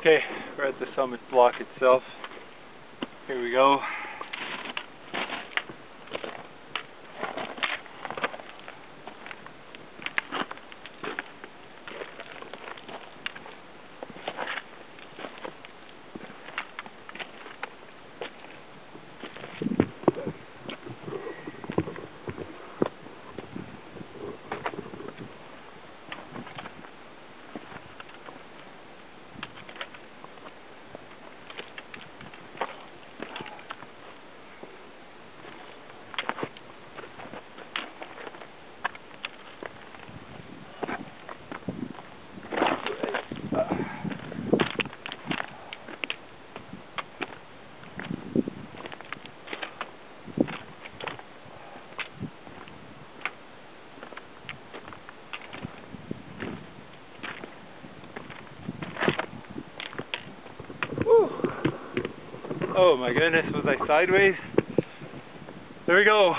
Okay, we're at the summit block itself. Here we go. Oh my goodness, was I sideways? There we go.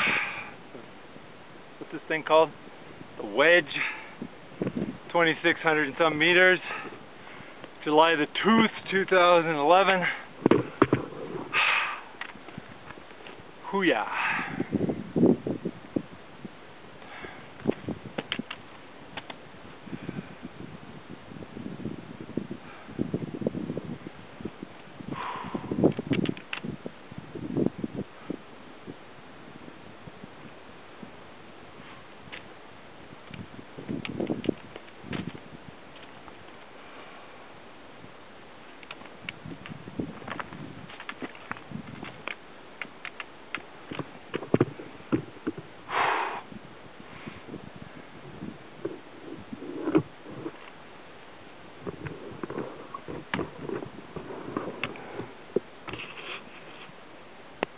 What's this thing called? The wedge. 2,600 and some meters. July the 2th, 2011. Hoo-yah.